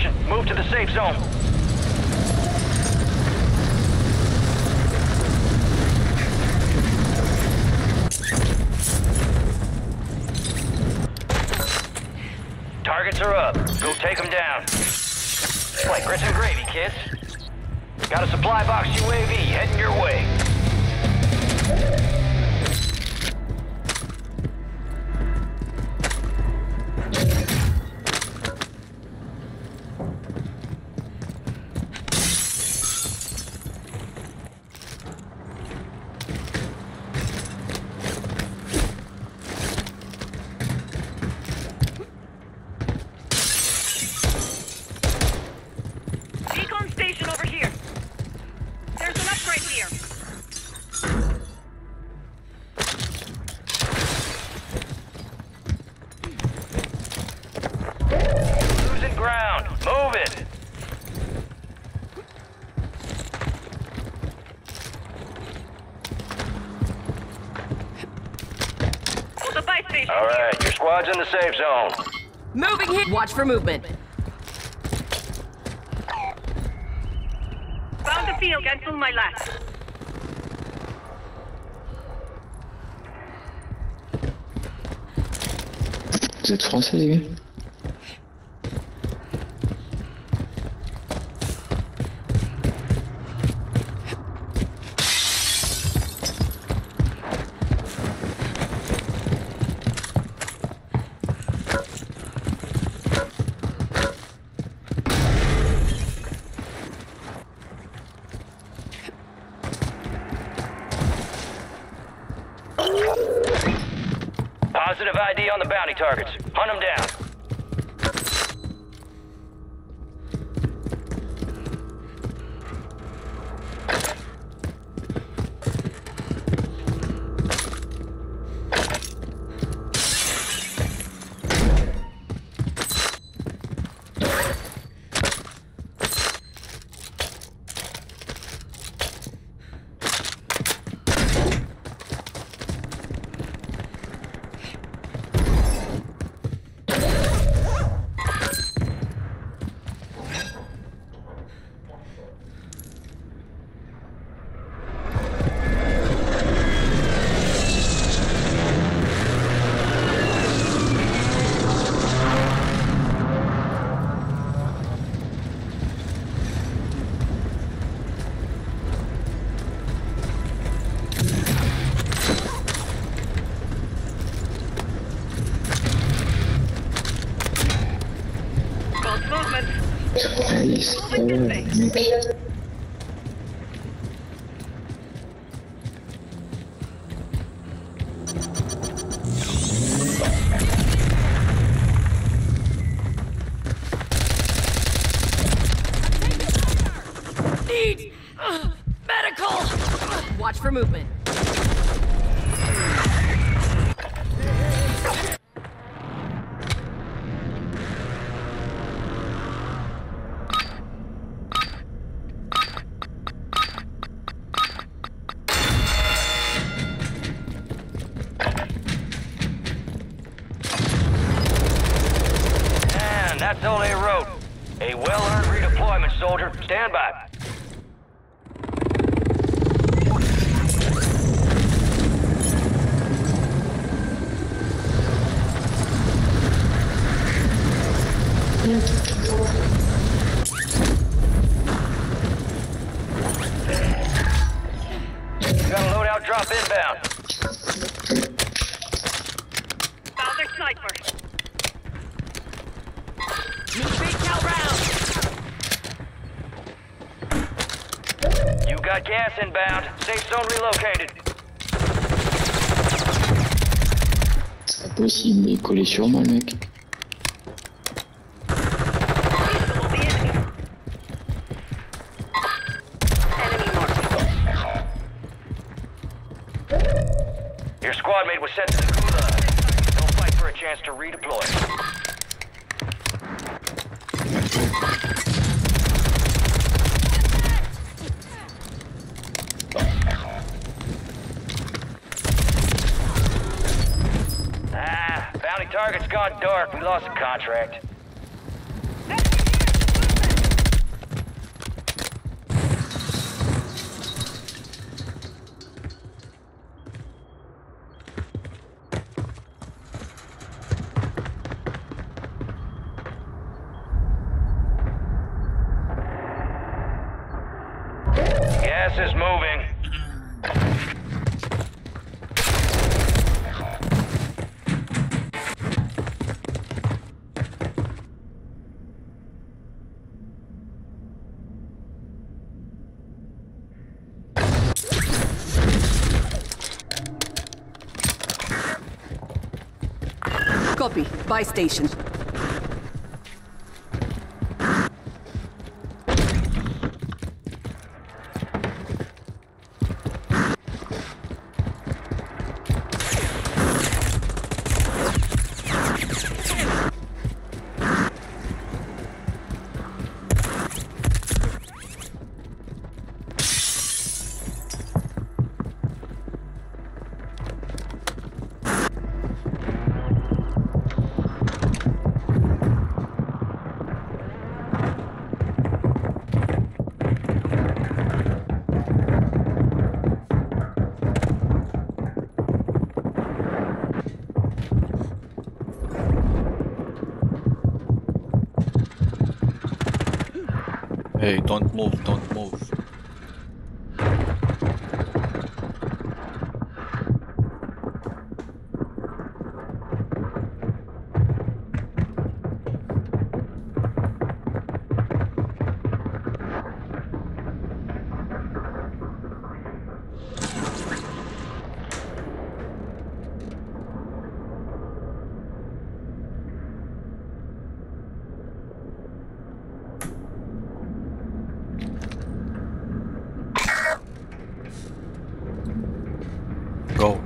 position. Move to the safe zone. Targets are up. Go take them down. Like grits and gravy, kids. Got a supply box UAV heading your way. Station. All right, your squad's in the safe zone. Moving here. Watch for movement. Found the field. Cancel my last. Vous êtes français, les gars on the bounty targets. Hunt them down. Got movement. Need uh, medical. Watch for movement. Got drop inbound. Found their sniper. Need big cal rounds. You got gas inbound. Safe zone relocated. C'est pas possible, il est collé sur moi, mec. Squad was sent to the gulag. Don't fight for a chance to redeploy. Ah, bounty target's gone dark. We lost the contract. Gas is moving. Copy. Buy station. Hey, don't move, don't move. Go.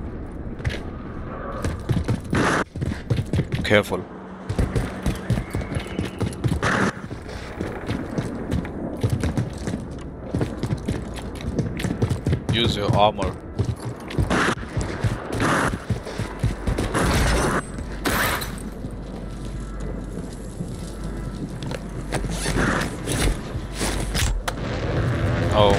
Careful. Use your armor. Oh,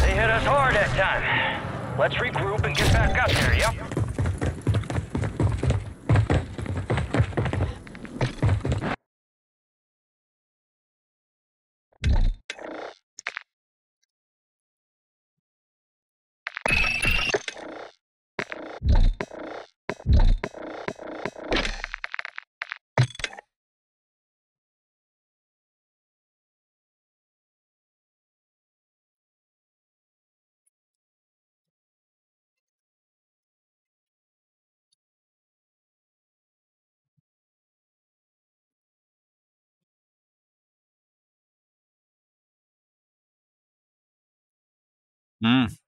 They hit us hard that time. Let's regroup and get back up there, yep? Mm.